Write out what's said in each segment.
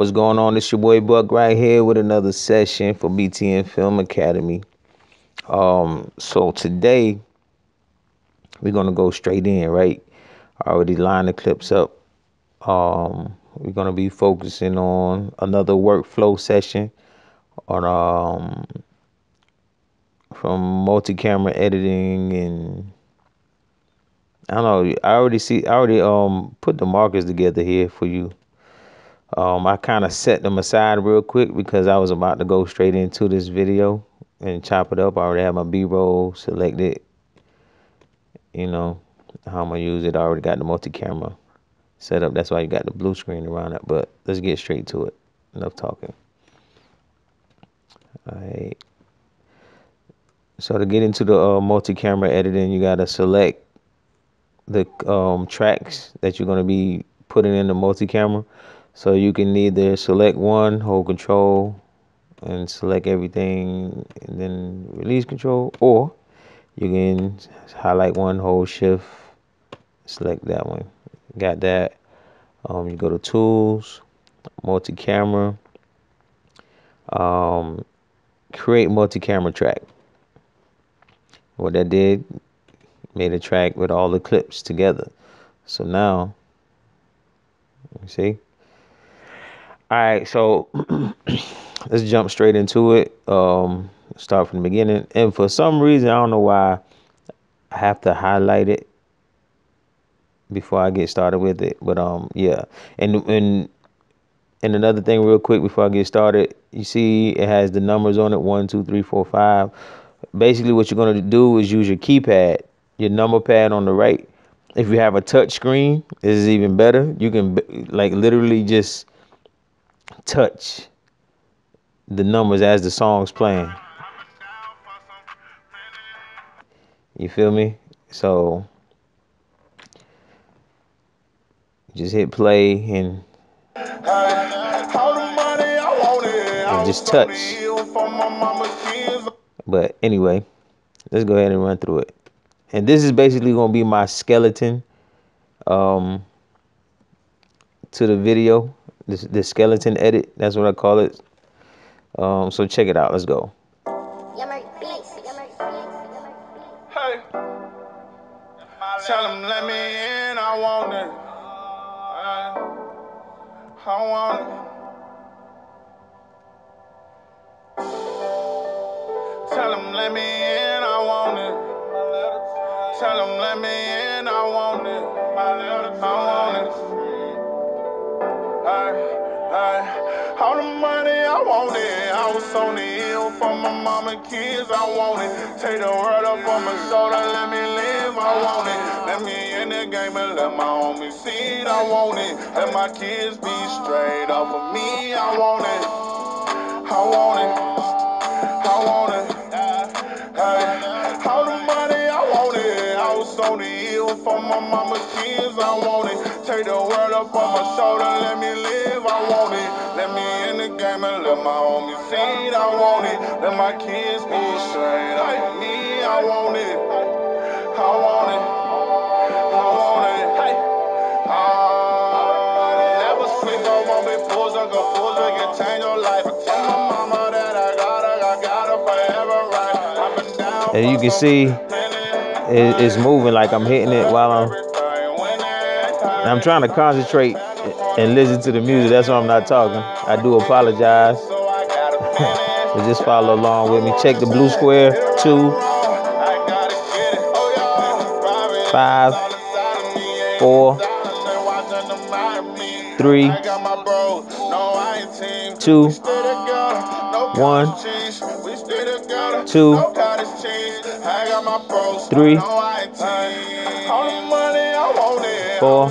What's going on? It's your boy Buck right here with another session for BTN Film Academy. Um, so today we're gonna go straight in, right? I already lined the clips up. Um, we're gonna be focusing on another workflow session on um from multi-camera editing and I don't know. I already see. I already um put the markers together here for you. Um, I kind of set them aside real quick because I was about to go straight into this video and chop it up. I already have my B-roll selected. You know how I'm gonna use it. I already got the multi-camera set up. That's why you got the blue screen around it. But let's get straight to it. Enough talking. All right. So to get into the uh, multi-camera editing, you gotta select the um, tracks that you're gonna be putting in the multi-camera. So you can either select one, hold control, and select everything, and then release control, or you can highlight one, hold shift, select that one. Got that. Um, you go to tools, multi-camera, um, create multi-camera track. What that did, made a track with all the clips together. So now, you see. All right, so let's jump straight into it. Um, start from the beginning. And for some reason, I don't know why I have to highlight it before I get started with it. But um, yeah, and and and another thing, real quick, before I get started, you see it has the numbers on it: one, two, three, four, five. Basically, what you're gonna do is use your keypad, your number pad on the right. If you have a touch screen, this is even better. You can like literally just touch the numbers as the song's playing. You feel me? So just hit play and, just touch. But anyway, let's go ahead and run through it. And this is basically going to be my skeleton um, to the video this the skeleton edit. That's what I call it. Um, so check it out. Let's go. Was on the hill for my mama kids, I want it. Take the world up on my shoulder, let me live, I want it. Let me in the game and let my homies see it, I want it. Let my kids be straight up for me, I want it. I want it. I want it. Hey, all the money I wanted, I was on the hill for my mama kids, I want it. Take the world up on my shoulder, let me live, I want it. Let me in the game and let my homies see it, I want it. Let my kids be straight like me, I want it. I want it. I want it. Hey. Uh, never sleep on one big pulls, I go pulls, I can change your life. I tell my mama that I got her, I got her forever right. I've been down. And you can see it's moving like I'm hitting it while I'm I'm trying to concentrate and listen to the music. That's why I'm not talking. I do apologize. so just follow along with me. Check the blue square. Two, five, four, three, two, one, two, three, four,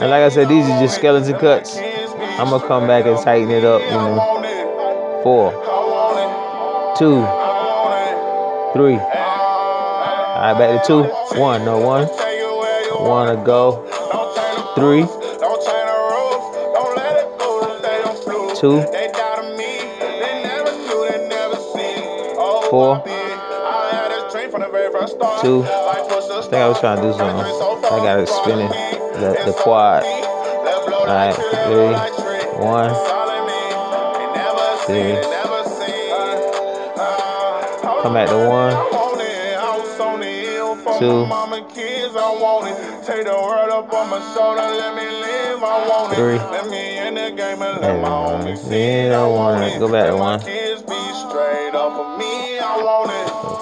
And like I said, these are just skeleton cuts. I'm gonna come back and tighten it up, you know. Four, two, three. All right, back to two. One, no one. One to go. Three. Two. Four. Two. I think I was trying to do something. I got it spinning the, the quad. All right, three, one, three. Come back to one, two, three. Yeah, I want it. Go back to one.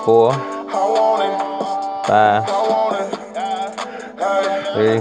Four, five, three,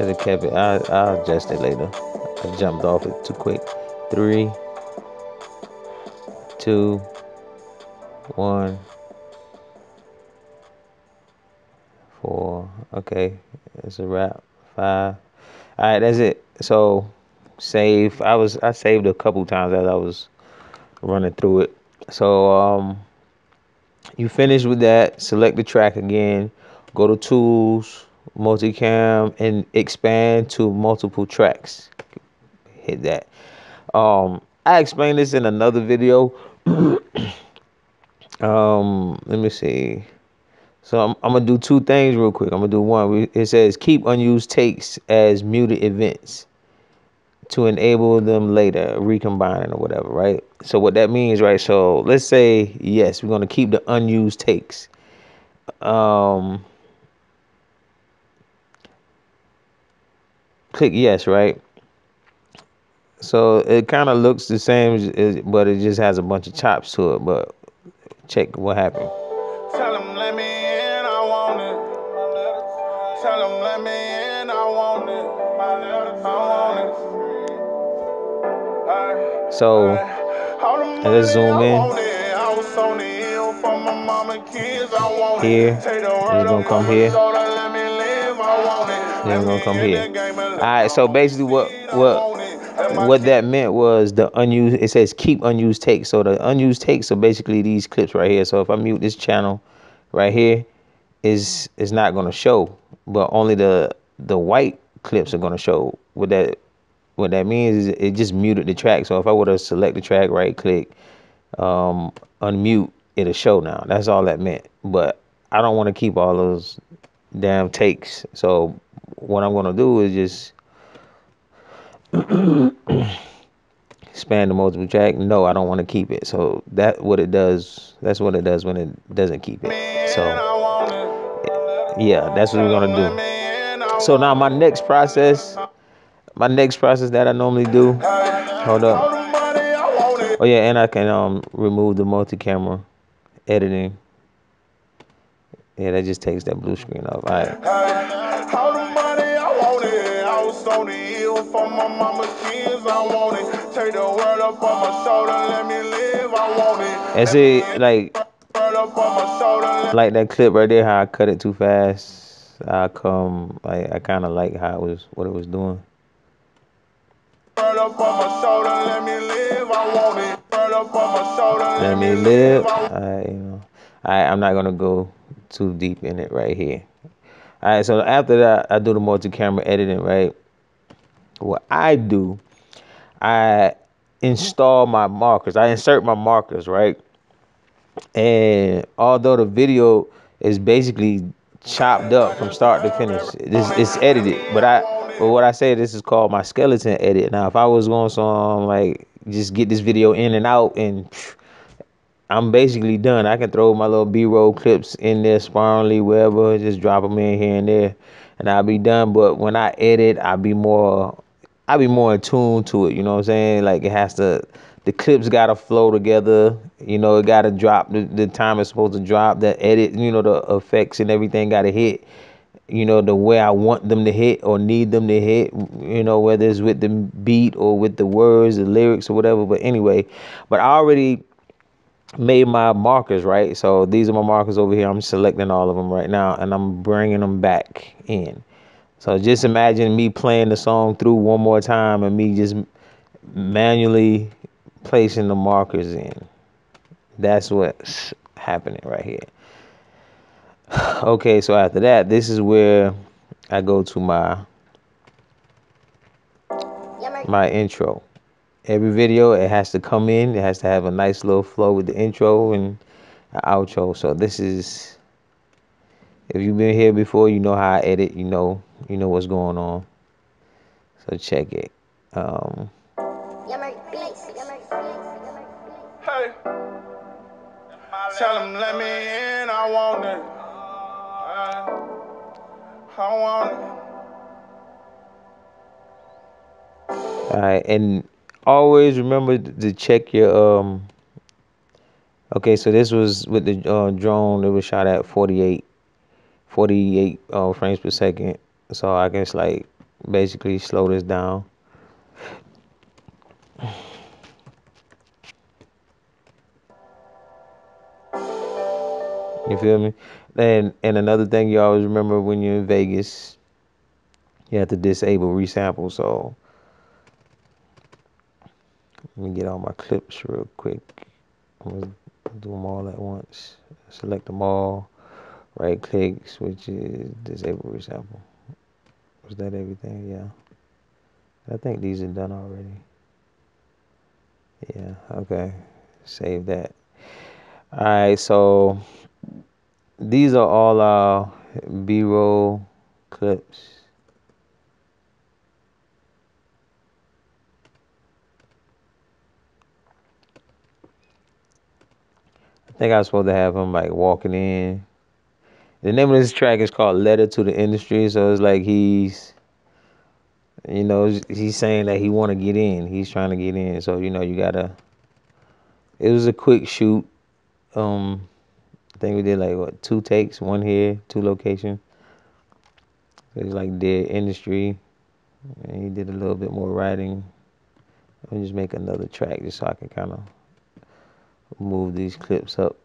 Should have kept it. I, I'll adjust it later. I jumped off it too quick. Three, two, one, four. Okay, it's a wrap. Five. All right, that's it. So save. I was I saved a couple times as I was running through it. So um, you finish with that. Select the track again. Go to tools, multicam, and expand to multiple tracks. Hit that. Um, I explained this in another video. um, let me see. So I'm, I'm, gonna do two things real quick. I'm gonna do one. It says keep unused takes as muted events to enable them later, recombining or whatever, right? So what that means, right? So let's say yes, we're gonna keep the unused takes. Um, click yes, right? So it kind of looks the same, but it just has a bunch of chops to it. But check what happened. Tell let me in, I want it. Tell let me in, I want it. I want it. So let's zoom in. Here, it's gonna come here. Then we're gonna come here. All right. So basically, what what what that meant was the unused it says keep unused takes. So the unused takes are basically these clips right here. So if i mute this channel right here is is not going to show but only the the white clips are going to show. What that what that means is it just muted the track. So if i were to select the track right click um unmute it'll show now. That's all that meant. But i don't want to keep all those damn takes. So what i'm going to do is just expand the multiple track. No i don't want to keep it. So that what it does that's what it does when it doesn't keep it. So yeah that's what we're gonna do. So now my next process my next process that i normally do hold up. Oh yeah and i can um remove the multi-camera editing. Yeah that just takes that blue screen off. All right on the hill for my mama kids. I want it. Take the world up on my shoulder, let me live. I want it. And see, like, like that clip right there, how I cut it too fast. I come, like, I kind of like how it was, what it was doing. Let me live. I. Let me live. I, you know, I, I'm not gonna go too deep in it right here. All right, so after that, I do the multi-camera editing, right? What I do, I install my markers. I insert my markers, right? And although the video is basically chopped up from start to finish, it's, it's edited. But I, but what I say, this is called my skeleton edit. Now, if I was going some like just get this video in and out and I'm basically done. I can throw my little B-roll clips in there sparingly, wherever, just drop them in here and there, and I'll be done. But when I edit, I'll be more, I'll be more attuned to it. You know what I'm saying? Like it has to, the clips gotta flow together. You know, it gotta drop the, the time it's supposed to drop. The edit, you know, the effects and everything gotta hit. You know, the way I want them to hit or need them to hit. You know, whether it's with the beat or with the words, the lyrics or whatever. But anyway, but I already made my markers right so these are my markers over here i'm selecting all of them right now and i'm bringing them back in so just imagine me playing the song through one more time and me just manually placing the markers in. That's what's happening right here. Okay so after that this is where i go to my my intro. Every video it has to come in. It has to have a nice little flow with the intro and the outro. So this is if you've been here before you know how i edit you know you know what's going on so check it um Hey, tell them let me in, I want it. I want all it. right and always remember to check your um okay so this was with the uh, drone it was shot at 48 48 uh, frames per second so i guess like basically slow this down. You feel me? And and another thing you always remember when you're in vegas you have to disable resample so let me get all my clips real quick. I'm gonna do them all at once. Select them all. Right click switch is disable resample was that everything yeah. I think these are done already. Yeah okay. Save that. All right so these are all our b-roll clips. I think i was supposed to have him like walking in the name of this track is called letter to the industry so it's like he's you know he's saying that he want to get in. He's trying to get in. So you know you gotta it was a quick shoot. Um i think we did like what two takes one here two location. It's like dead industry. And he did a little bit more writing. Let me just make another track just so i can kind of move these clips up.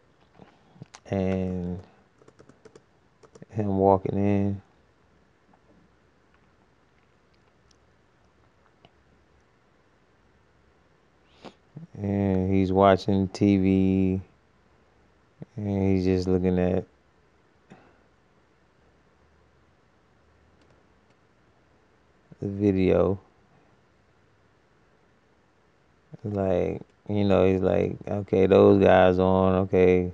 And him walking in and he's watching TV and he's just looking at the video. Like, you know, he's like, okay, those guys on, okay.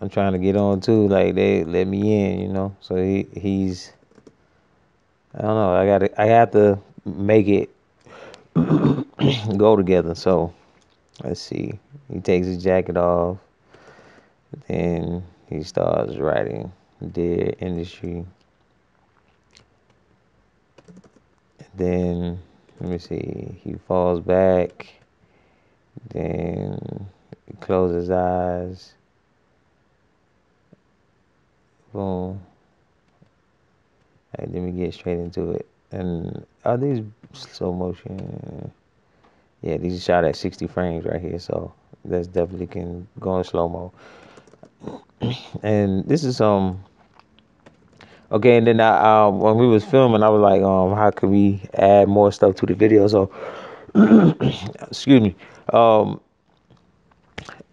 I'm trying to get on too. Like they let me in, you know. So he he's I don't know, I gotta I have to make it go together. So let's see. He takes his jacket off. Then he starts writing Dead Industry. Then let me see. He falls back. Then he closes his eyes. Boom. Alright, let me get straight into it. And are these slow motion? Yeah, these are shot at 60 frames right here, so that's definitely can go in slow mo. and this is um okay. And then I um when we was filming, I was like, um, how could we add more stuff to the video? So excuse me. Um,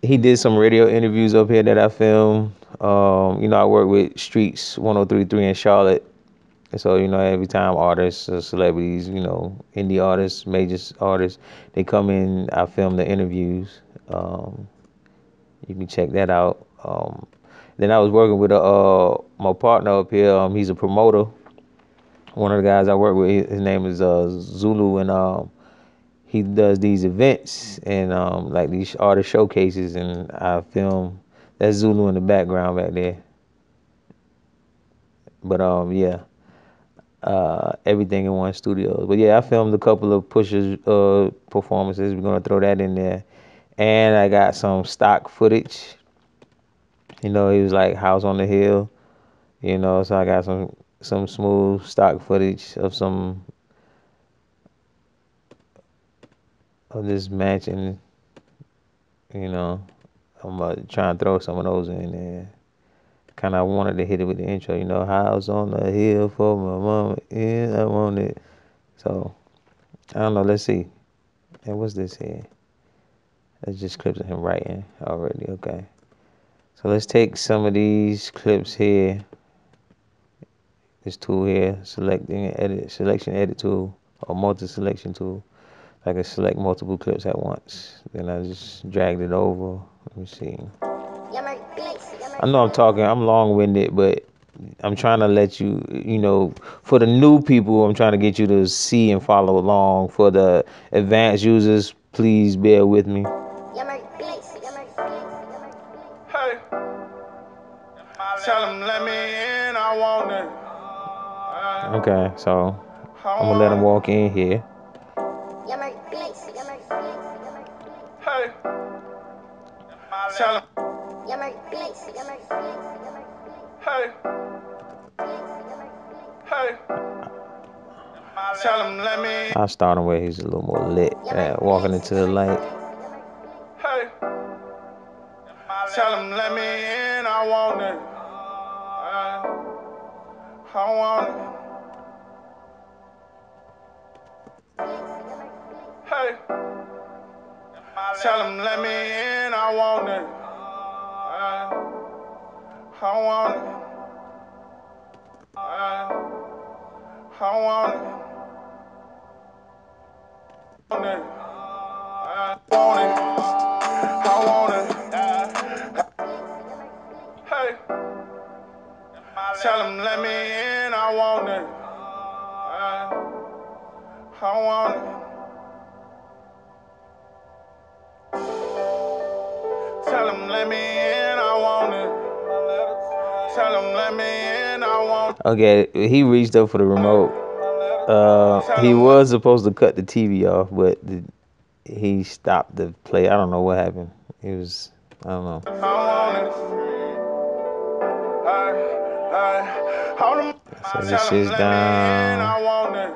he did some radio interviews up here that I filmed. Um, you know, I work with Streets 1033 in Charlotte. And So, you know, every time artists or celebrities, you know, indie artists, major artists, they come in, I film the interviews. Um, you can check that out. Um, then I was working with a, uh, my partner up here. Um, he's a promoter. One of the guys I work with, his name is uh, Zulu, and um, he does these events and um, like these artist showcases, and I film. That's Zulu in the background back there. But um, yeah, uh, everything in one studio. But yeah, I filmed a couple of Pusha's uh performances. We're gonna throw that in there, and I got some stock footage. You know, he was like House on the Hill. You know, so I got some some smooth stock footage of some of this mansion. You know, I'm uh, trying to throw some of those in there. Kind of wanted to hit it with the intro, you know, house on the hill for my mama. Yeah, I want it. So, I don't know. Let's see. And what's this here? That's just clips of him writing already. Okay. So let's take some of these clips here. This tool here, selecting edit, selection edit tool, or multi-selection tool. I can select multiple clips at once. Then I just dragged it over. Let me see. I know I'm talking, I'm long winded, but I'm trying to let you, you know, for the new people, I'm trying to get you to see and follow along. For the advanced users, please bear with me. Hey, tell them let me in, I want it. Okay, so I'm gonna let him walk in here. Tell them, hey, hey, tell them let me. I'll start him where he's a little more lit, walking into the light. Hey, tell them let me in, I want it. I want it. Hey, tell them let me in, I want it. Uh, uh, I want it. I want it. Uh, want it. Want it. I want it. Hey, tell them let me in, I want it. I want it. Them let me in, I want it. Tell them let me in, I want Okay, he reached up for the remote. Uh, he was supposed to cut the TV off, but the, he stopped the play. I don't know what happened. It was, I don't know. it. I want it. Hey, hey, hold 'em. So this Tell 'em shit's let me in, down. I want it.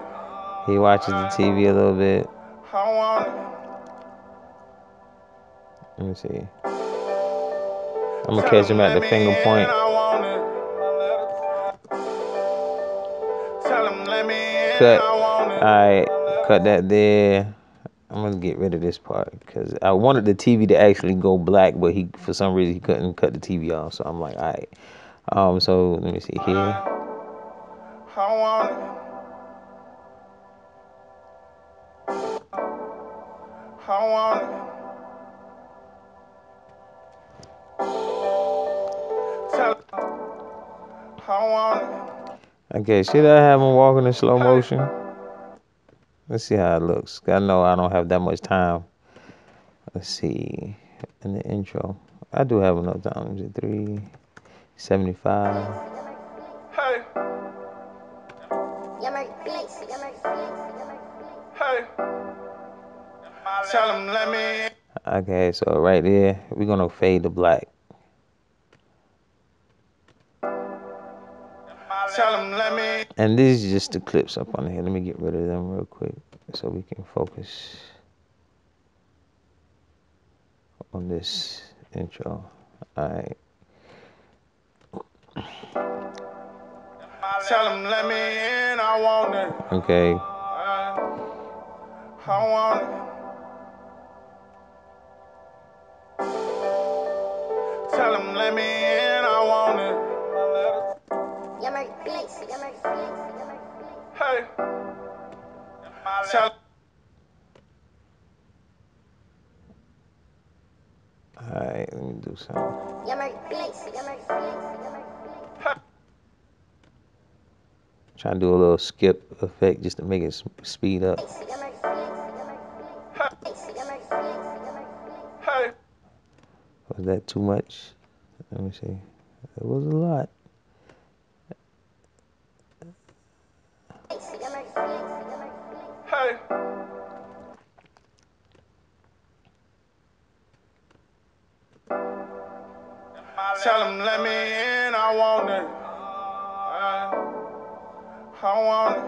He watches the TV a little bit. I want it. Let me see. I'm gonna catch him at the finger point. Cut. Alright, cut that there. I'm gonna get rid of this part because I wanted the TV to actually go black, but he for some reason he couldn't cut the TV off. So I'm like, alright. Um, so let me see here. I want it. Okay, should I have him walking in slow motion? Let's see how it looks. I know I don't have that much time. Let's see. In the intro. I do have enough time. Is it three seventy five? Hey, hey. Tell him let me in. Okay, so right there, we're gonna fade to black. Tell them let me in. And this is just the clips up on here. Let me get rid of them real quick so we can focus on this intro. Alright. Tell them let me in. I want it. Okay. I want it. Tell them let me in. I want it. Hey. Tell Alright, let me do something. Trying to do a little skip effect just to make it speed up. Was that too much? Let me see. It was a lot. Hey. Tell him let me in, I want it. I want it.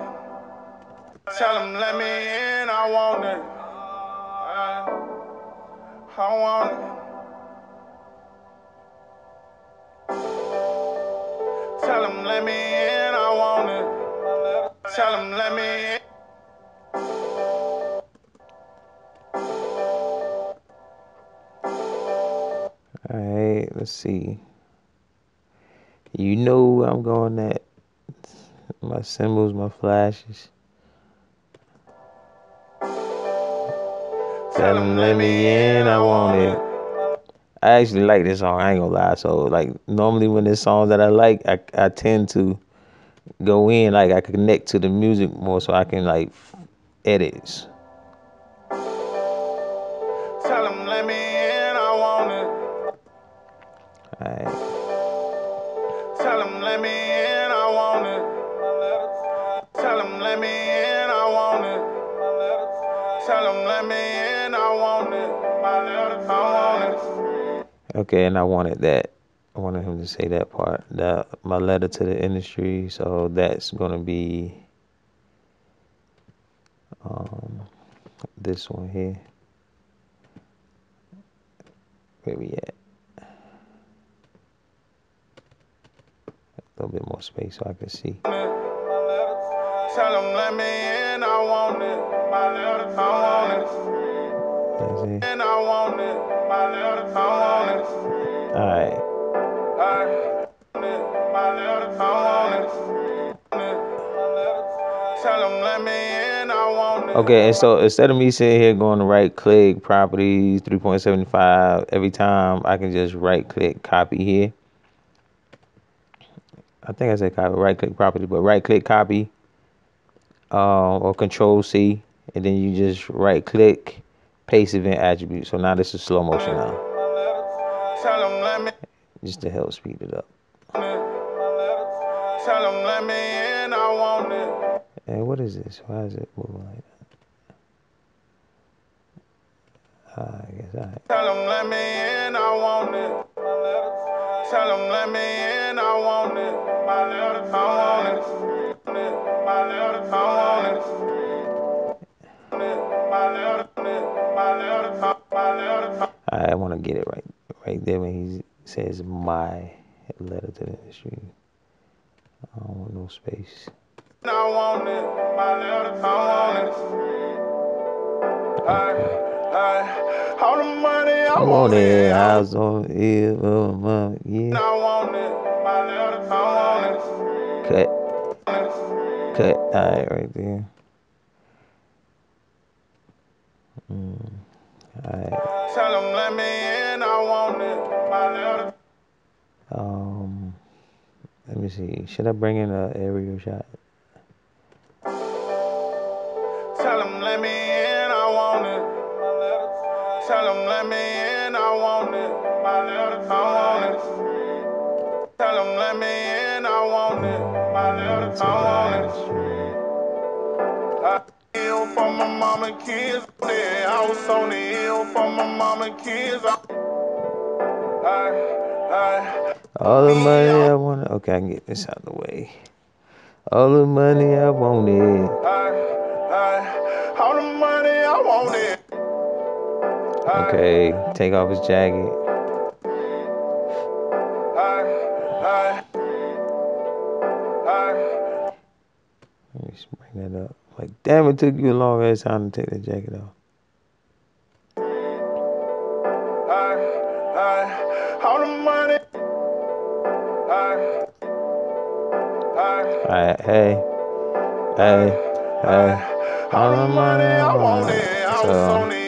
Tell him let me in, I want it. I want it. Tell him let me in, I want it. Tell him let me in. All right, let's see. You know I'm going at my cymbals, my flashes. Tell them let me in, I want it. I actually like this song. I ain't gonna lie. So like normally when there's songs that I like, I I tend to go in like I connect to the music more, so I can like edit. Tell him let me in, I want it. Alright. Tell Okay, and I wanted that. I wanted him to say that part. That my letter to the industry. So that's gonna be um this one here. Where we at? A little bit more space so I can see. Tell him let me in, I want it. I want. It. And I want it. Alright. Okay, and so instead of me sitting here going to right click properties 3.75 every time, I can just right click copy here. I think I said copy right click property, but right click copy uh, or control C, and then you just right click paste event attribute. So now this is slow motion now, just to help speed it up. I. Hey, what is this? Why is it moving like that? Uh, I guess alright. Tell him let me in, I want it. Tell him let me in, I want it. I want it. I want it. I want to get it right, right there when he says my letter to the industry. I don't want no space. I want it. I want it. I, I, all the money I, uh, uh, I want want it. it. I I was on it. Oh, my, yeah. want it. I want Cut. Cut. All right, right there. Mm. Right. Tell him let me in, I want it. Um, let me see. Should I bring in a aerial shot? Tell him let me in, I want it. Tell him let me in, I want it. I want it. Tell let me in, I want it. I want it. Industry. I ill for my mama kids. Yeah, I was on the ill for my mama kids. I, I, All the money I wanted. Okay, I can get this out of the way. All the money I wanted. All the money I wanted. Okay, take off his jacket. Let me just bring that up. Like, damn, it took you a long ass time to take that jacket off. I, I, all the money. I, I, Alright, hey, hey, hey. all the money I wanted. I was on the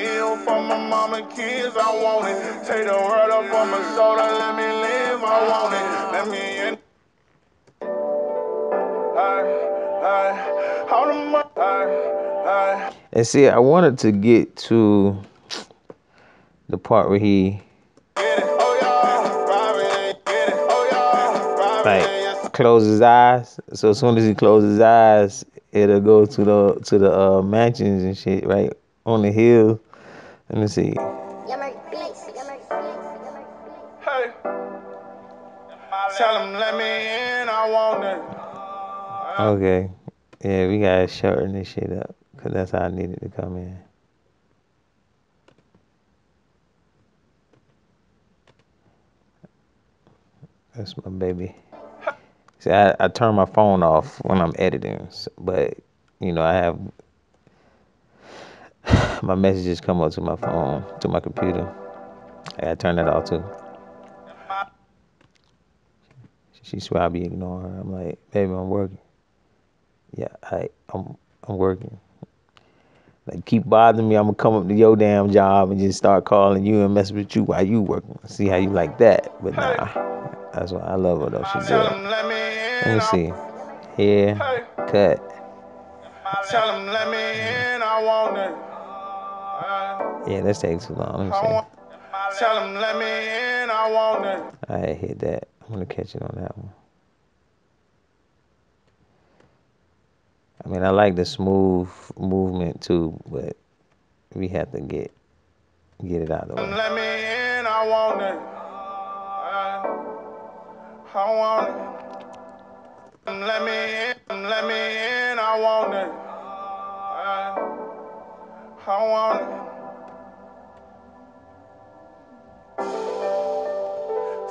And see, I wanted to get to the part where he like closes his eyes. So as soon as he closes his eyes, it'll go to the to the uh, mansions and shit, right on the hill. Let me see. Hey. Okay yeah, we gotta shorten this shit up because that's how I needed to come in. That's my baby. See, I, I turn my phone off when I'm editing, but you know I have my messages come up to my phone to my computer. I gotta turn that off too. She swear I be ignoring her. I'm like, baby, I'm working. Yeah, I I'm I'm working. Like keep bothering me, I'm gonna come up to your damn job and just start calling you and mess with you while you working. See how you like that. But nah. That's why I love her though. She good. let me Let me see. Here, Hey. cut. Tell him let me in, I want it. Yeah, that's taking too long. Let me I see. Tell him let me in, I want it. I hit that. I'm gonna catch it on that one. I mean, I like the smooth movement too, but we have to get get it out of the way. Let me in, I want it. I want it. Let me in, let me in, I want it. I want it.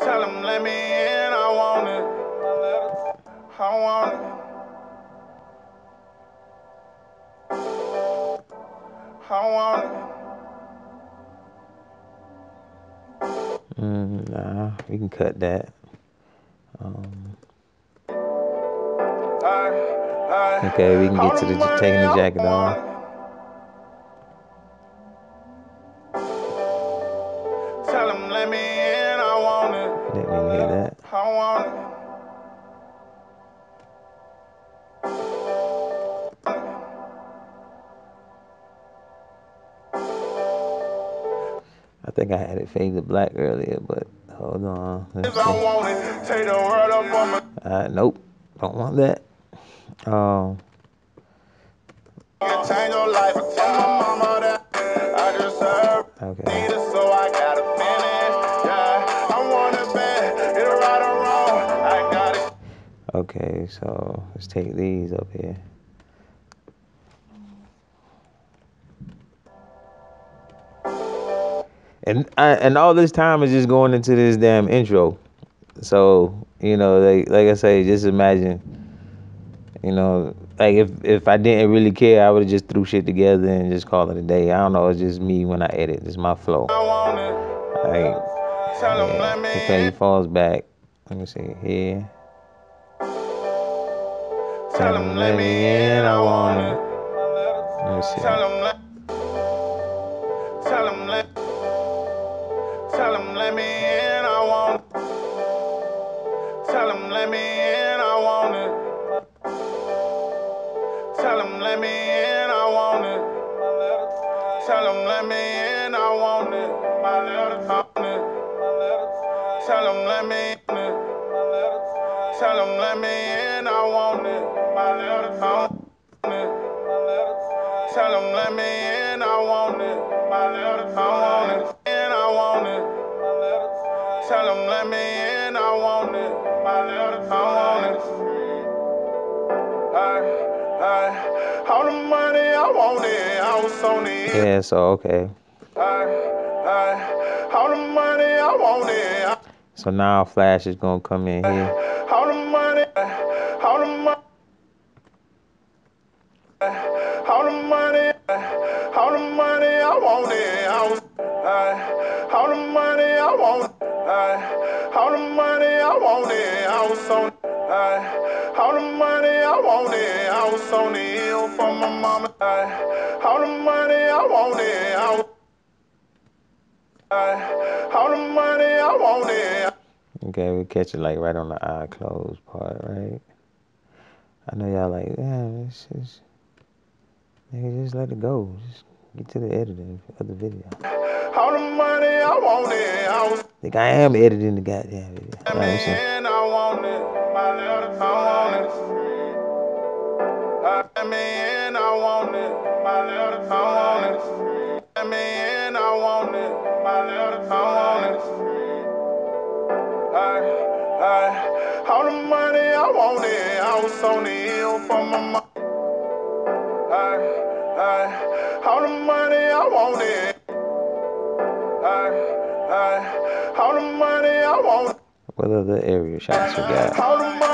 Tell him let me in, I want it. I want it. I want it. Mm, nah, we can cut that. Um, okay, we can get to the taking the jacket off. Think I had it fade to black earlier, but hold on. Let's see. want it, take the word up on Uh, nope, don't want that. Um, can change your life. I tell my mama that I deserve okay. need it, so I gotta finish. Yeah, I want it bad. It's right or wrong. I got it. Okay, so let's take these up here. And I, and all this time is just going into this damn intro. So you know, like like I say, just imagine, you know, like if if I didn't really care, I would have just threw shit together and just call it a day. I don't know. It's just me when I edit. It's my flow. I want it. Like yeah, okay, he falls back. Let me see here. Tell him let me in. I want it. Let me see. Want it. I was on the Yeah. So okay. Ay, ay. All the money I want it. So now Flash is gonna come in here. All the money, all the money, all the money, all the money I want it. I was, all the money I want, ay, all the money I want it. I was on, ay, all the money I want it. I was on the hill from my mama. Ay, all the money I want it. I was, ay, all the money I want it. Okay, we catch it like right on the eye closed part, right? I know y'all like, yeah, it's just, nigga, just let it go. Just Get to the editing of the video. All the money I wanted, I was Think I am editing the goddamn video. Nah, let me see. man, I want it. My letters, I want it. Let me in, I want it. My letters, I want it. Let me in, I want it. My letters, I want it. Ay, ay. All the money I wanted, I was on the hill for my. Ay, ay. All the money I wanted. Ay, ay. All the money I wanted. What other area shots you got?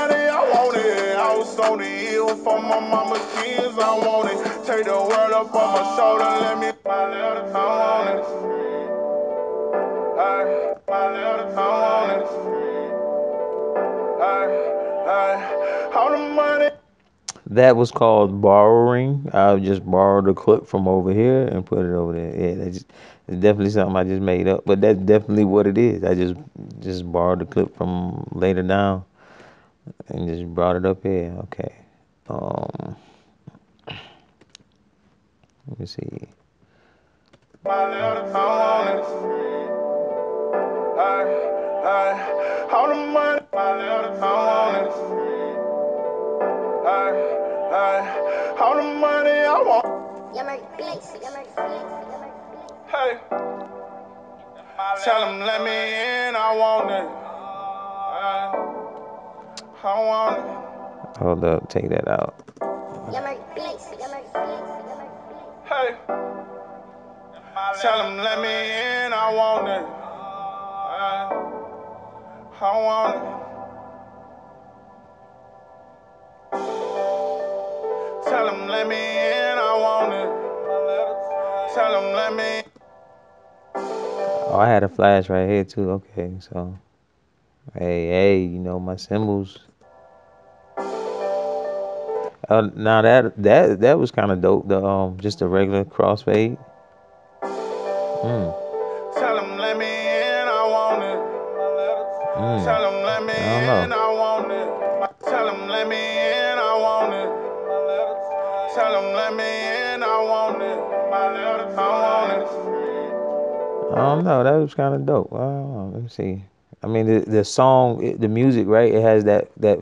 On the hill for my mama's kids. I wanted, take the world up on my shoulder, let me my. I want it. My. I want it. The money. That was called borrowing. I just borrowed a clip from over here and put it over there. Yeah, that's it's definitely something I just made up, but that's definitely what it is. I just just borrowed a clip from later down and just brought it up here. Okay. Um. Let me see. Hey. Tell them let me in, I want it. It. Hold up. Take that out. Hey. Tell them let me in, I want it. I want it. Tell them let me in, I want it. Tell them let me Oh, I had a flash right here too. Okay, so hey, hey, you know my cymbals. Uh, now that that that was kind of dope. The um, just a regular crossfade. Mm, Tell them let me in, I want it. mm. Tell them let me in. I want it. Tell them let me in, I want it. Tell them let me in, I want it. I want it. I don't know. That was kind of dope. I. Let me see. I mean, the the song, the music, right? It has that that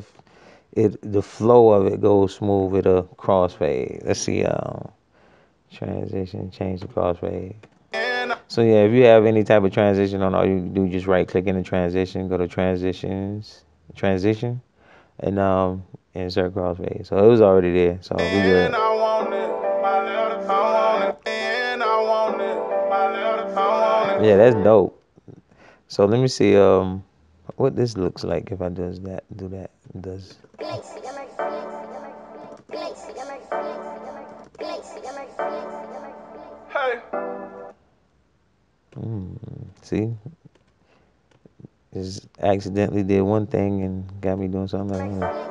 it the flow of it goes smooth with a crossfade. Let's see. Um, transition, change the crossfade. So yeah, if you have any type of transition on, all you do just right click in the transition, go to transitions, transition, and um insert crossfade. So it was already there. So we good. and I want it. My letters, I want it. And I want it. My letters, I want it. Yeah, that's dope. So let me see um what this looks like if I does that do that does Hey. mm, see just accidentally did one thing and got me doing something else.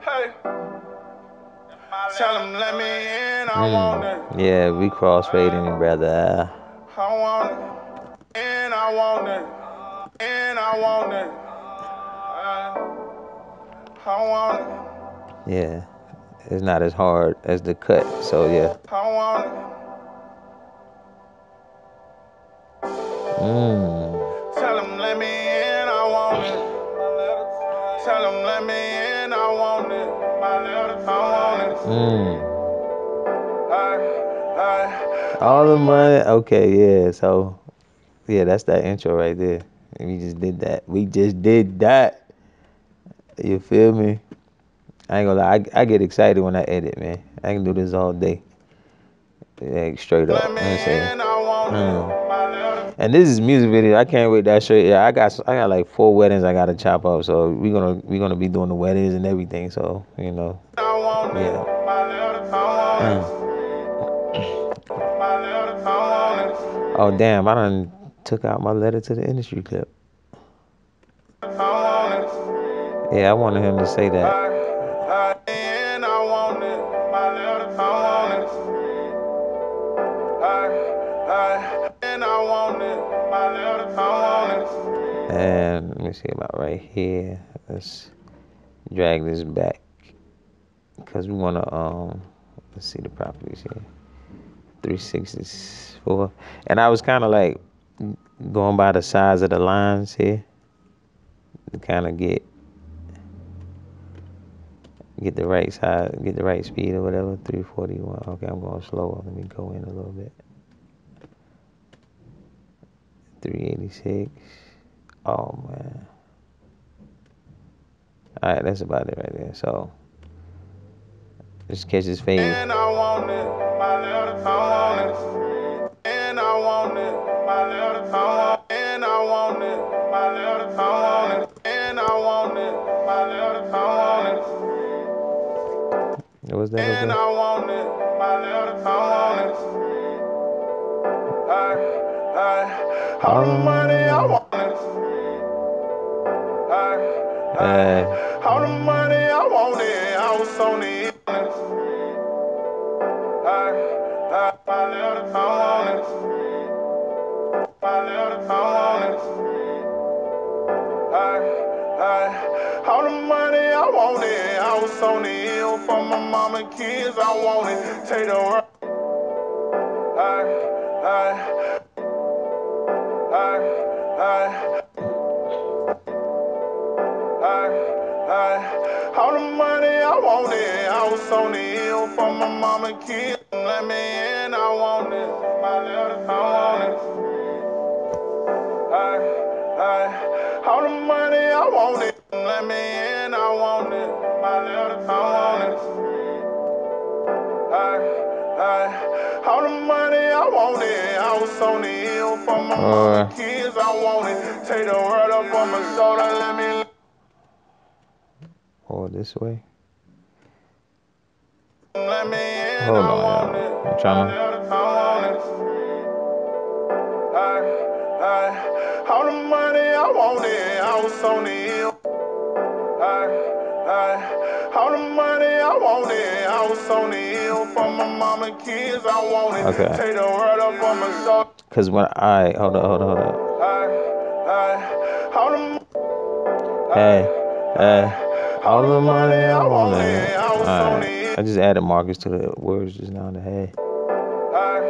Hey. Tell them let me in, I want it. Mm, yeah, we crossfading, brother. I want it. And I want it. And I want it. I, I want it. Yeah, it's not as hard as the cut. So yeah. Mm. Tell them let me in, I want it. Tell them let me in, I want it. My letters, I want it. Mm. All the money. Okay, yeah. So, yeah, that's that intro right there. And we just did that. We just did that. You feel me? I ain't gonna lie. I, I get excited when I edit, man. I can do this all day. Like straight up. let me Let me see. in, I Mm. it. My letters, And this is music video. I can't wait that straight. Yeah, I got I got like four weddings I gotta chop up. So we gonna we gonna be doing the weddings and everything. So you know, I want it. Yeah. My letters, I want Mm. it. My letters, I want it. Oh damn! I done took out my letter to the industry clip. Yeah, I wanted him to say that. I, I, and I want it. My letters, I want it. And let me see about right here. Let's drag this back because we want to um. Let's see the properties here. 364. And I was kind of like going by the size of the lines here to kind of get get the right size, get the right speed or whatever. 341. Okay, I'm going slower. Let me go in a little bit. 386. Oh man. All right, that's about it right there. So just catch this fade. And I want it, my little, I want it. And I want it, my little, I want it. And I want it, my little, I want it. And I want it, my little, I want it. What was that? And Okay? I want it, my little, I want it. Hey, hey, all the money I want it. Hey, hey, Uh, all the money I want it. I was on illness. Hey, hey, my little, I want it. My little, I want it. Hey, hey, all the money I want it. I was on the hill for my mama kids. I want it. Take the world. Hey, hey, all the money I want it. I was on the hill for my mama kids. Let me in, I want it. My little, I want it. Hey, hey, all the money I. Let me in, I want it. I want it. Hey, hey, all the money I want it. I was on the hill for my Uh. kids. I want it. Take the word up on my shoulder. Let me. or this way. Let me in, Hold I on, want y'all. it. I'm trying to- I want it. Hey, hey, all the money I want it. I was on the hill. Hey, all the money I want it. I was on the hill for my mama kids. I want it. Okay. Take the word up on my shoulder. Cause when I hold up, hold up, hold up. Hey, hey, all the Hey, hey, all the money I want it. Alright. I just added markers to the words just now. The hey. Hey,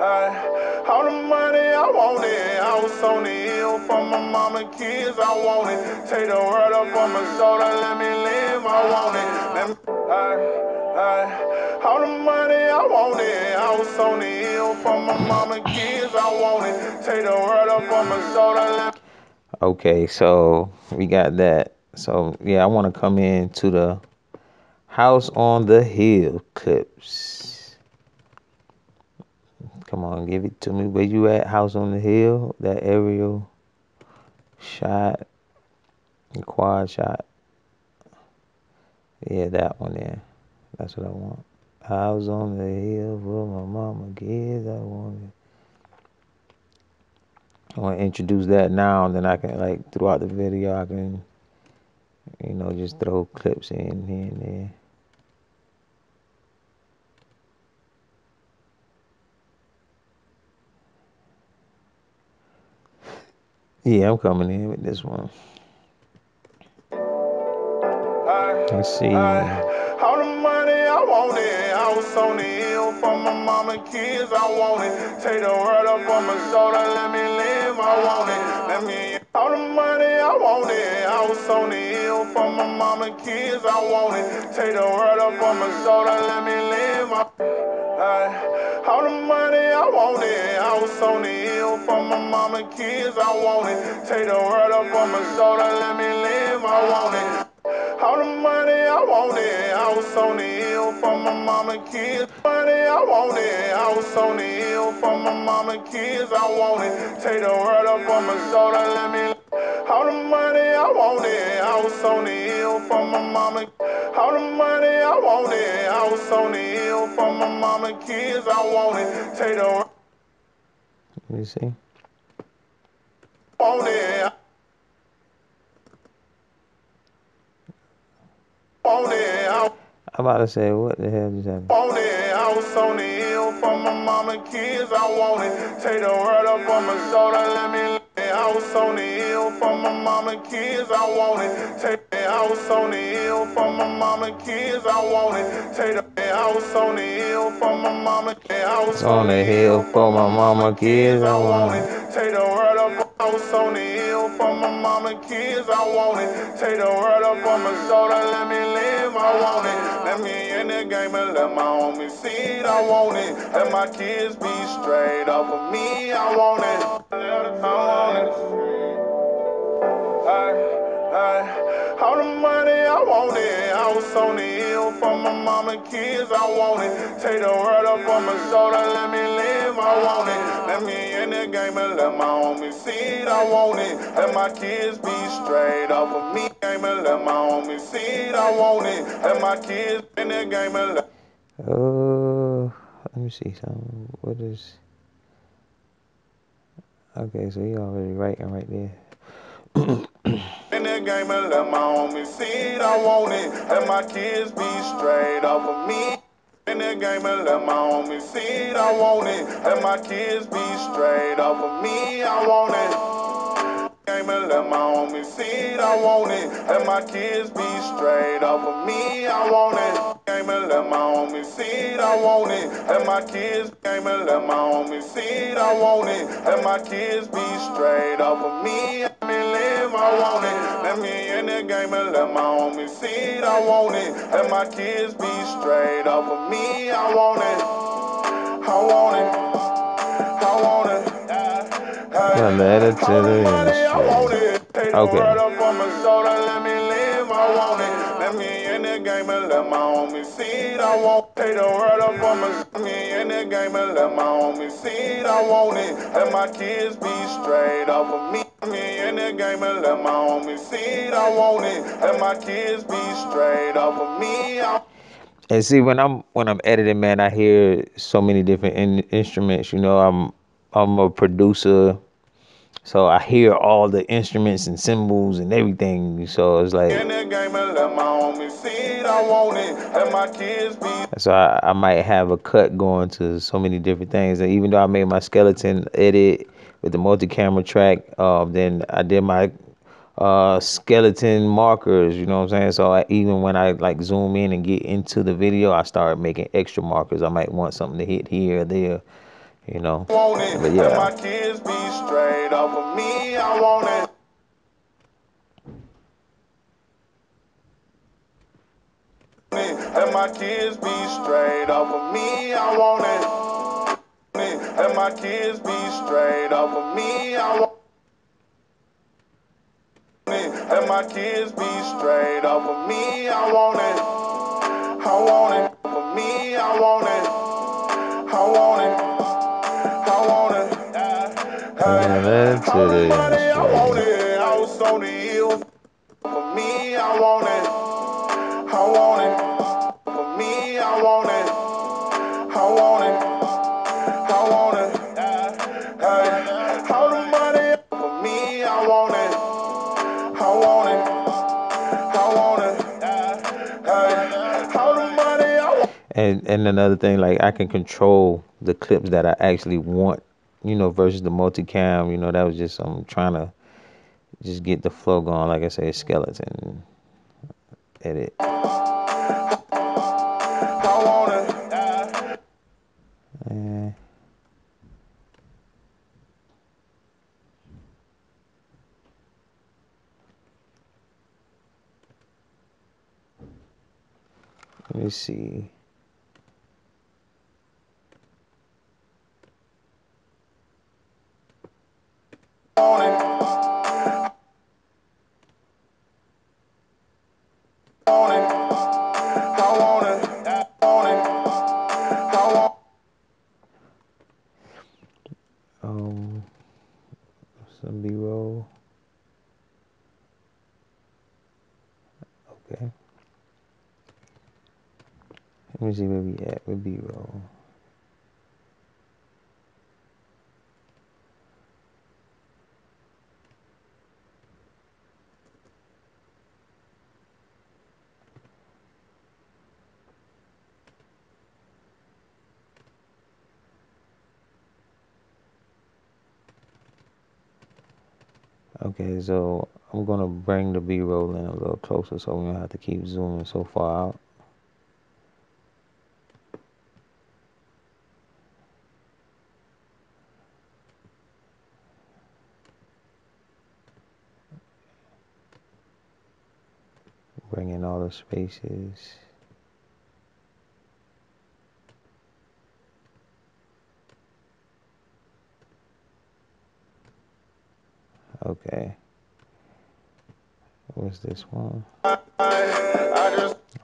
hey, all the money I want it. I was on the hill for my kids. I want it. Take the word up on my shoulder. Let me live. I want it. Let me, all the money I want it. On the hill for my mama kids. I want it. Take the word up on my shoulder. Okay, so we got that. So yeah, I want to come into the house on the hill clips. Come on, give it to me. Where you at? House on the hill. That aerial shot, and quad shot. Yeah, that one there. That's what I want. I was on the hill for my mama kids. I. I want to introduce that now, and then I can like throughout the video I can, you know, just throw clips in here and there. Yeah, I'm coming in with this one. Let's see. all the money I want it. I was on the hill for my mama kids. I want it. Take the word up on my shoulder. Let me live. I want it. All the money I want it. I was on the hill for my mama kids. I want it. Take the word up on my shoulder. Let me live. I, all the money I want it. I was on the hill for my mama kids. I want it. Take the word up on my shoulder. Let me live. I want it. All the money I want it. I was on the hill for my mama kids. Money I want it. I was on the hill for my mama kids. I want it. Take the word up on my shoulder. Let me. All the money I want it. I was on the hill for my mama. All the money I want it. I was on the hill for my mama kids. I want it. Take the me see. Want Want it. I'm about to say, what the hell just happened? want it. I was on the hill for my mama kids. I want it. Take the word up on my shoulder. Let me. I was on the hill for my mama kids. I want it. Take. I was on the hill for my mama kids. I want it. Take the. Was on the hill for my mama. I was On the hill for my mama kids, I want it. Take the word up, I was on the hill for my mama kids, I want it. Take the word up on my shoulder, let me live, I want it. Let me in the game and let my homies see it, I want it. Let my kids be straight up for me, I want it. I want it. Ay, ay, all the money I want it. Was on the hill for my mama kids. I want it. Take the world up on my shoulder. Let me live. I want it. Let me in the game and let my homies see it. I want it. Let my kids be straight up for me. Game and let my homies see it. I want it. Let my kids in the game and let Uh, let me see something. What is? Okay, so he already writing right there. In the game and let my homies see it, I want it. Let my kids be straight up for me. In the game and let my homies see it, I want it. Let my kids be straight up for me, I want it. Game and let my homies see it, I want it. Let my kids be straight up for me, I want it. Game and let my homies see it, I want it. Let my kids game and let my homies see it, I want it. Let my kids be straight up for me, let me live, I want it. Let me in the game and let my homies see it, I want it. Let my kids be straight up for me, I want it. I want it. I want it. Yeah, let it to the industry. Okay. Me in the game and let my homies see it, I want Take the word up on my me in the game and let my homies see it, I want it. Let my kids be straight up for me. Me in the game and let my homies see it, I want it. Let my kids be straight up for me. I And see, when I'm when I'm editing, man, I hear so many different in, instruments. You know, I'm I'm a producer, so I hear all the instruments and cymbals and everything. So it's like, in the game let my homies see I want it. Let my kids be so I, I might have a cut going to so many different things. And even though I made my skeleton edit with the multi-camera track, um, then I did my uh skeleton markers you know what i'm saying so I, even when i like zoom in and get into the video i start making extra markers i might want something to hit here or there you know. But yeah. Straight up for me, I want it. Let my kids be straight up for me, I want it. Let my kids be straight up for me, I want it. Let my kids be straight up for me, I want it. I want it for me, I want it. I want it. I want it. Yeah, let it to All the the money, I want industry. I was on the hill. For me, I want it. I want it. For me, I want it. I want it. I want it. Hey, all the money. For me, I want it. I want it. I want it. Hey, all the money. And and another thing like i can control the clips that i actually want you know versus the multicam you know that was just i'm trying to just get the flow going. Like i say skeleton edit. Eh, let me see want it. want it. I want it. want it. I want um some b-roll. Okay. Let me see where we at with b-roll Okay, so I'm going to bring the B-roll in a little closer so we don't have to keep zooming so far out. Bring in all the spaces. Okay. What's this one?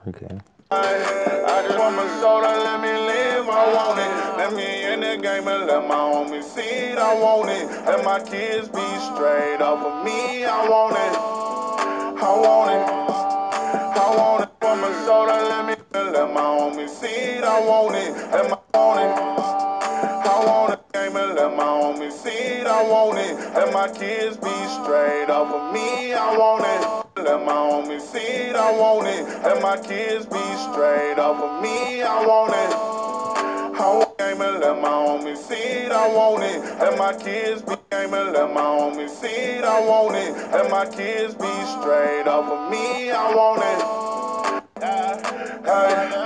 Okay. I just want my soda, let me live, I want it. Let me in the game and let my homies see it, I want it. Let my kids be straight up of me, I want it. I want it. I want it. Want my soda, let me let my homies see it, I want it. Let my want it. Let my homies see it, I want it. Let my kids be straight up of me, I want it. Let my homies see it, I want it. Let my kids be straight up of me, I want it. I want game let my homies see it, I want it. Let my kids be game and let my homies see it, I want it. Let my kids be straight up of me, I want it. Hey,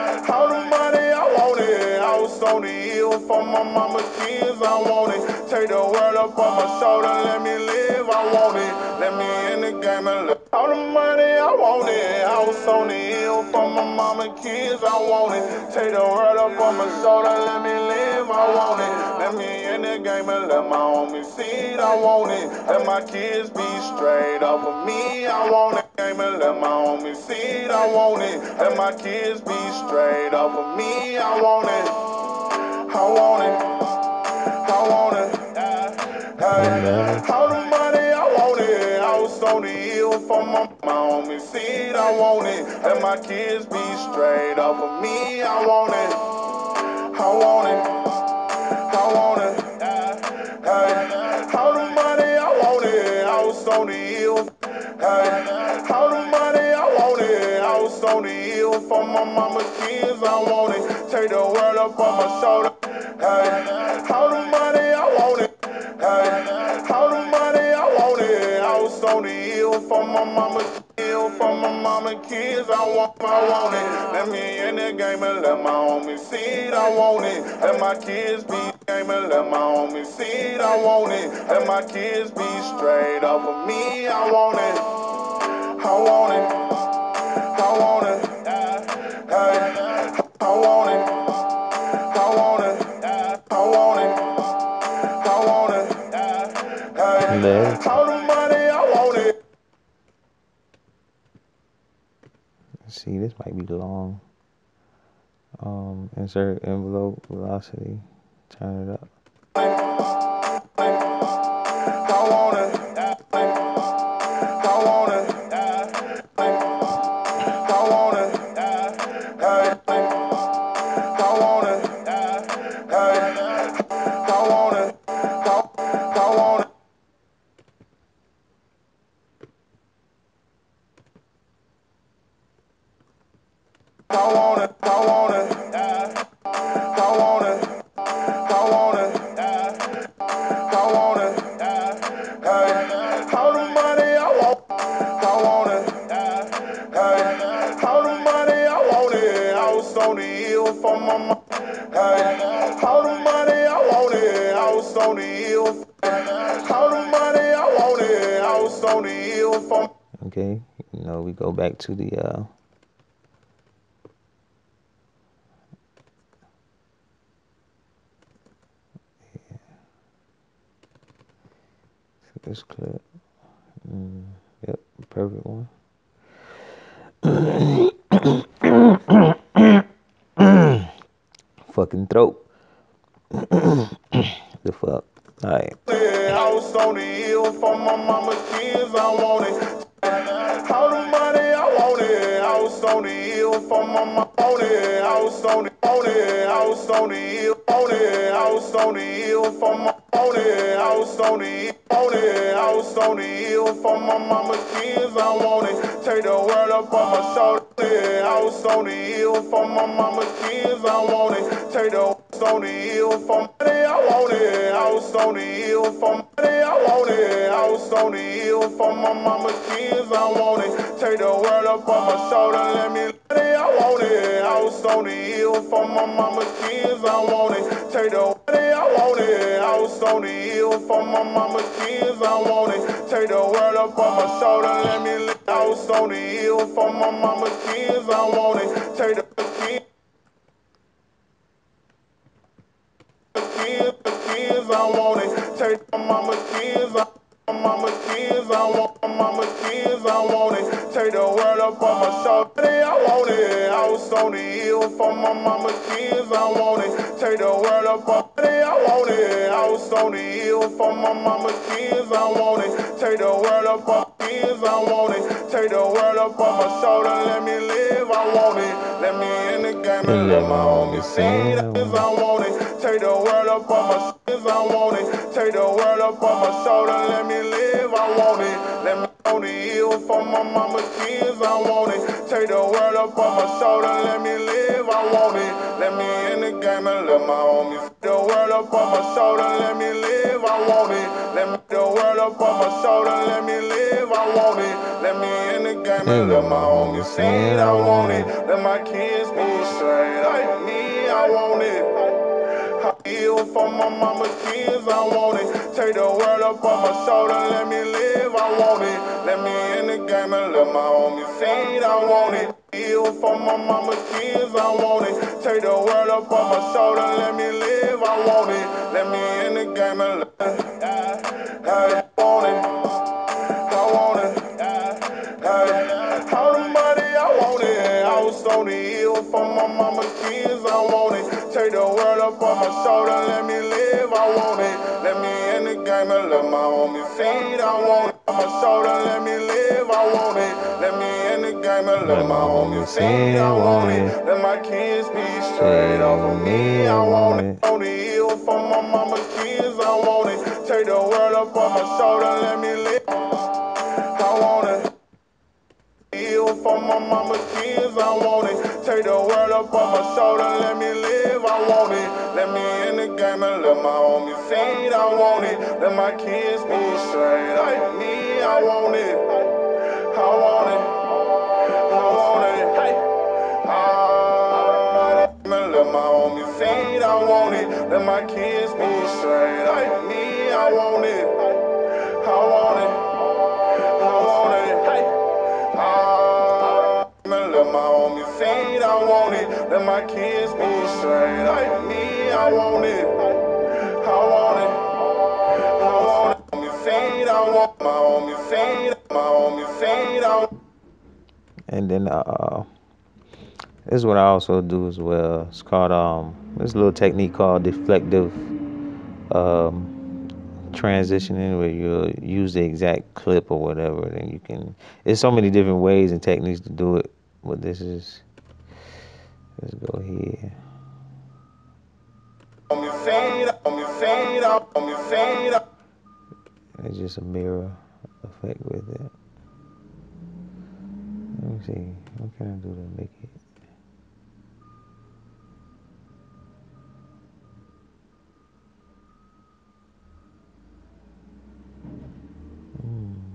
it. I was on the hill for my mama's kids. I want it. Take the world up on my shoulder. Let me live. I want it. Let me in the game and live. All the money I want it. Was on the hill for my mama's kids. I want it. Take the world up on my shoulder. Let me live. I want it. Let me in the game and let my homies see it. I want it. Let my kids be straight up with me. I want it. Game and let my homies see it. I want it. Let my kids be straight up with me. I want it. I want it. I want it. Hey, all the money I want it. I was on the hill for my, homies see it. I want it. Let my kids be straight up with me. I want it. I want it. I want it. Hey, all the money I want it. I was on the hill. Hey, all the money I want it. I was on the hill for my mama's kids. I want it. Take the world up on my shoulder. Hey, the money I want it. Hey, the money I want it. I was on the hill for my mama's hill for my mama kids. I want, I want it. Let me in the game and let my homies see it. I want it. Let my kids be game let my homies see it. I want it. Let my kids be straight up with me. I want it. I want it. I want it. Hey, I want it. It. see this might be long. Um, insert envelope velocity. Turn it up. To the uh my mama's kids. I want it. Take the world up on my shoulder. I was on the hill for my mama's kids. I want it. Take the on the hill for money. I want it. I was on the hill for money. I want it. I was on the hill for my mama's kids. I want it. Take the world up on my shoulder. Let me. I want it. I was on the hill for my mama's kids. I want it. Take the money. I want it. I was on the hill for my mama's kids. I want it. Take the world up on my shoulder. Let me. I was on the hill for my mama's kids. I want it. Take the kids. Kids, kids, I want it. Take my mama's kids. I mama's kids, I want mama's kids, I want it. Take the world up on my shoulder, I want it. I was on the hill for my mama's kids, I want it. Take the world up on I want it. I was on the hill for my mama's kids, I want it. Take the world up on kids, I want it. Take the world up on my shoulder, let me live, I want it. Let me and let my homies see that I want it. Take the world up on my kids, I want it. Take the world up on my shoulder, let me live, I want it. Let me on the hill for my mama's kids, I want it. Take the world up on my shoulder, let me live, I want it. Let me in the game and let my homies the world up on my shoulder, let me live, I want it. Let me the world up on my shoulder, let me live, and let my homies see it, I want it. Let my kids be straight like me, I want it. I feel for my mama's kids, I want it. Take the world up on my shoulder, let me live, I want it. Let me in the game and let my homies see it, I want it. Feel for my mama's kids, I want it. Take the world up on my shoulder, let me live, I want it. Let me in the game and let I want it. On the hill for my mama's kids, I want it. Take the world up on my shoulder, let me live, I want it. Let me in the game and let my homies see I want it. On my shoulder, let me live, I want it. Let me in the game and let my homies see I want it. Let my kids be straight off of me, I want it. On the hill for my mama's kids, I want it. Take the world up on my shoulder, let me live. For my mama's kids, I want it. Take the world up on my shoulder, let me live, I want it. Let me in the game and let my homies see it, I want it. Let my kids be straight like me, I want it. I want it. I want it. Let my homies see it, I want it. Let my kids be straight like me, I want it. I want it. See it, I want it. Let my kids be straight like me, I want it. I want it. I want it. Homies see it, I want my homies see it, my homies see it, I want And then uh, this is what I also do as well. It's called um, this little technique called deflective um, transitioning, where you use the exact clip or whatever. Then you can. There's so many different ways and techniques to do it, but this is. Let's go here. It's just a mirror effect with it. Let me see. What can I do to make it? Hmm.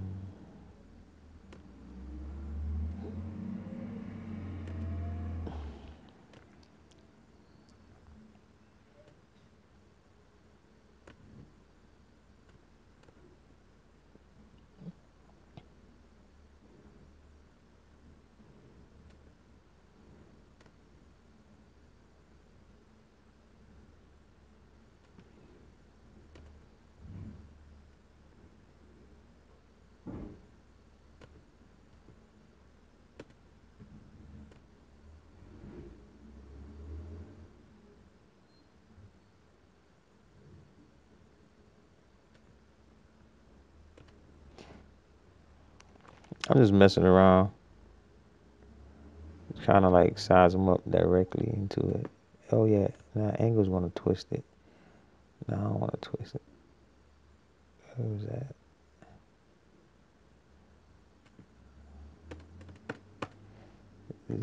I'm just messing around. Kind of like size them up directly into it. Oh yeah, now angles want to twist it. No, I don't want to twist it. Who's that?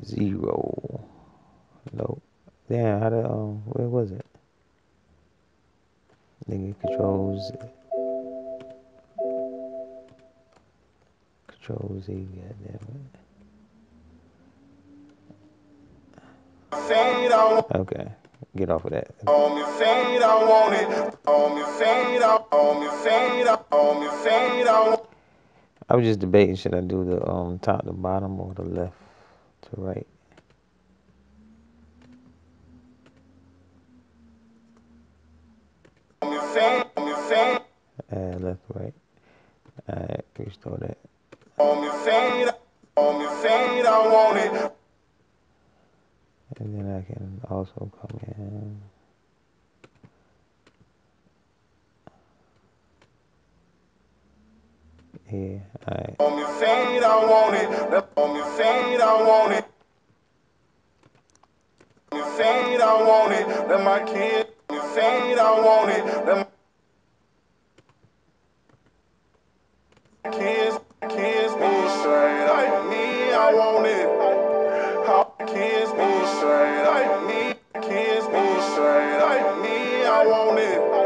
Zero. Nope. Damn, how to um where was it? Nigga controls control Z, goddamn See it, I. Okay. Get off of that. Homies see it, I want it. Homies see it, I homies see it, I homies I I was just debating should I do the um top to bottom or the left to right. Me fade, me fade, Uh, left to right. Alright, restore that. And then I can also come in. Here, alright. On fade, I want it. On fade, I want it. On fade, I want it. Let my kids. Me fade, I want it. Let my kids, kids be straight like me. I want it. Kids be straight like me. Kids be straight like me. I want it.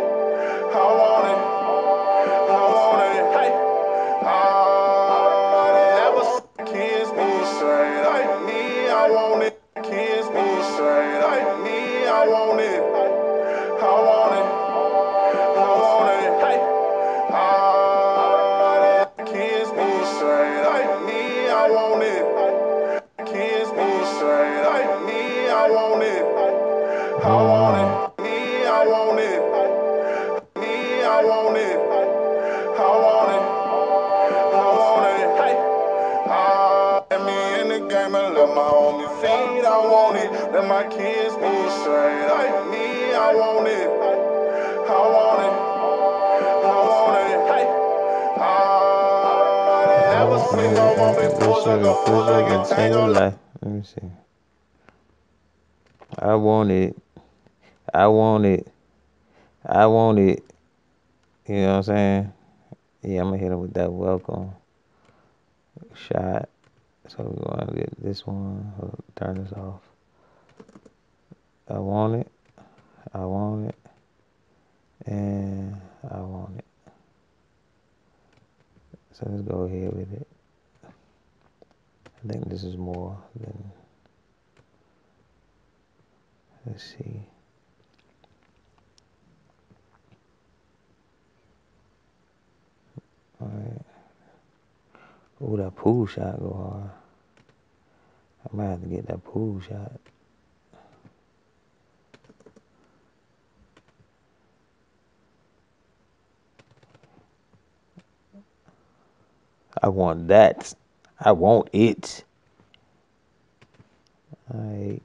I want it. I want it. Me, I want it. Me, I want it. I want it. I want it. Ah, let me in the game and let my homie fade. I want it. Let my kids be straight like me. I want it. I want it. I want it. Ah, never sleep no more before Push I it, go push pull it, like and a change change your your life. life. Let me see. I want it. I want it. I want it. You know what I'm saying? Yeah, I'm gonna hit him with that welcome shot. So we want to get this one. Up, Turn this off. I want it. I want it. And I want it. So let's go ahead with it. I think this is more than. Let's see. All right. Oh, that pool shot go hard. I might have to get that pool shot. I want that. I want it. Alright.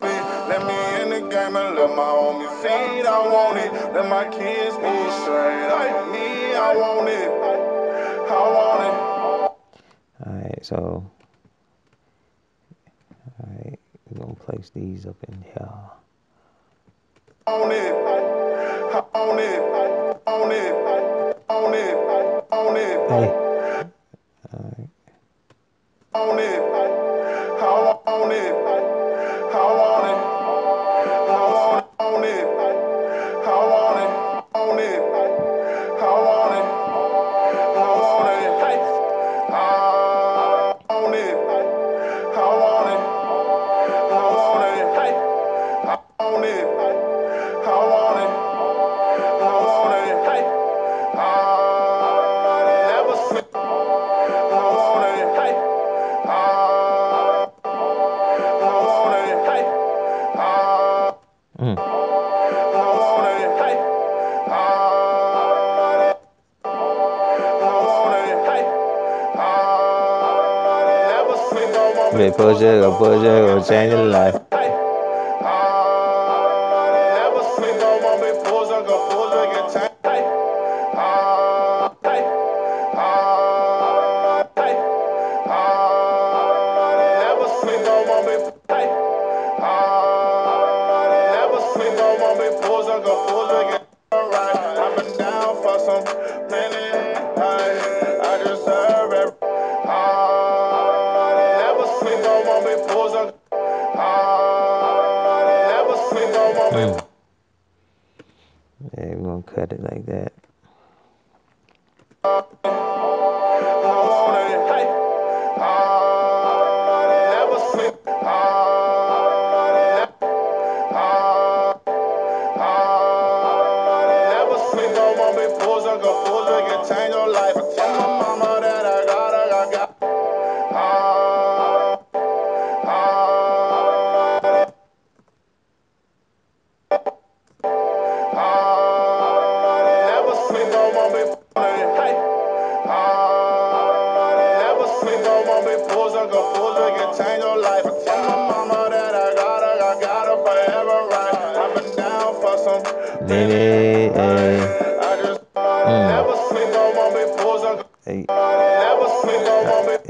Let me in the game and let my homie fade. I want it. Let my kids be straight like me. I want it. I want it. Alright, so. Alright, we're gonna place these up in here. On it. On it. On it. On it. On it. Hey. Alright. On it. It, it, change your life.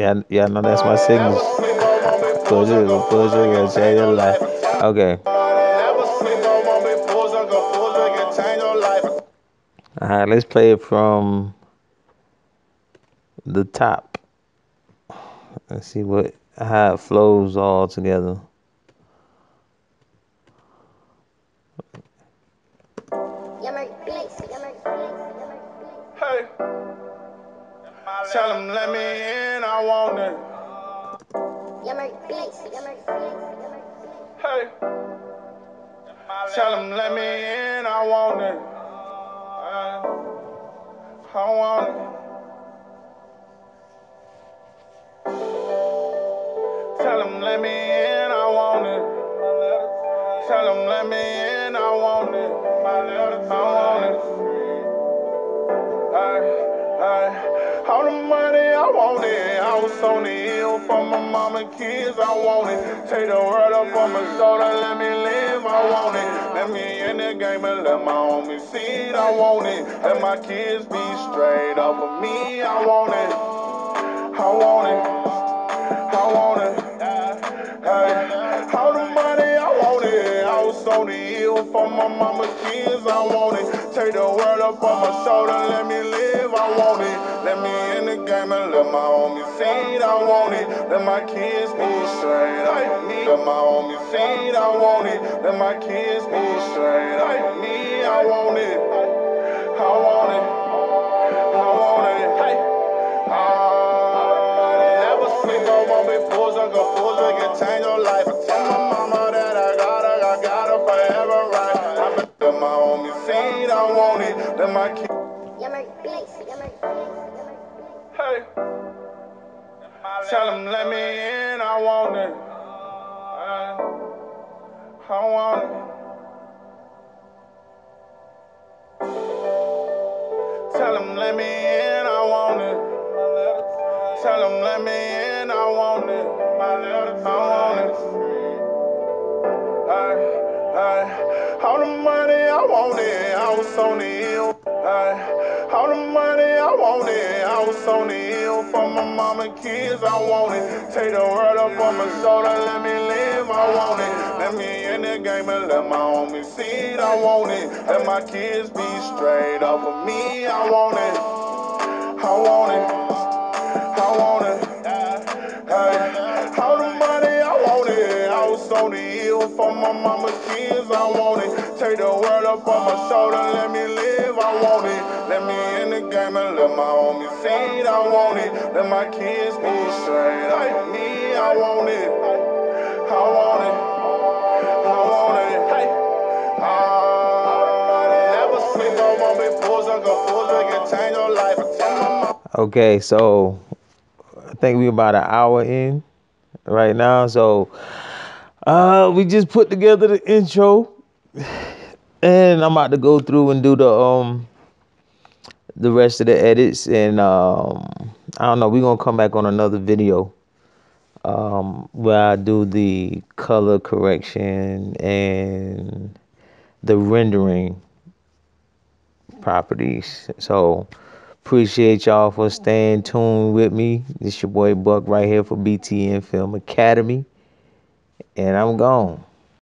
Yeah, yeah, know that's my signal. it, push it, go change your life. Okay. All right, let's play it from the top. Let's see what how it flows all together. Hey. Tell him let me I want it. Yummer, Blaze, Yummer, Blaze, Hey. Tell him let me in, I want it. I, I want it. Tell him let me in, I want it. Tell him let me in, I want it. I want it. Ay, ay. All the money I want it. I was on the hill for my mama kids. I want it. Take the world up on my shoulder. Let me live. I want it. Let me in the game and let my homies see it. I want it. Let my kids be straight up with me. I want it. I want it. I want it. Hey, all the money I want it. I on the hill for my mama kids. I want it. Take the world up on my shoulder. Let me live. I want it. Let me in the game and let my homies see it. I want it. Let my kids be straight up me. Let my homies see it. I want it. Let my kids be straight up me. I want it. I want it. I want it. Ah, never sleep big pulls. I go pulls. Can change your life. I tell my mama that I got her. I got her forever right. I that my. I want it. Let my kids. Yummer, Blaze, Yummer, Blaze, Yummer, Blaze. Hey. Tell him let me in, I want it. I, I want it. Tell him let me in, I want it. Tell him let me in, I want it. I want it. Ay, ay. I want it, I was on the hill. Ay, all the money I want it, I was on the hill for my mama kids. I want it. Take the world up on my shoulder, let me live. I want it. Let me in the game and let my homies see it. I want it. Let my kids be straight up with me. I want it. I want it. I want it. All the money I want it. I was on the hill for my mama kids. I want it. Take the world up on my shoulder. Let me live. I want it. Let me in the game and let my homies see. I want it. Let my kids be straight like me. I want it. I want it. Okay, so I think we about an hour in right now. So uh we just put together the intro and I'm about to go through and do the um the rest of the edits and um I don't know, we're gonna come back on another video um where I do the color correction and the rendering properties. So appreciate y'all for staying tuned with me. This your boy Buck right here for BTN Film Academy. And I'm gone.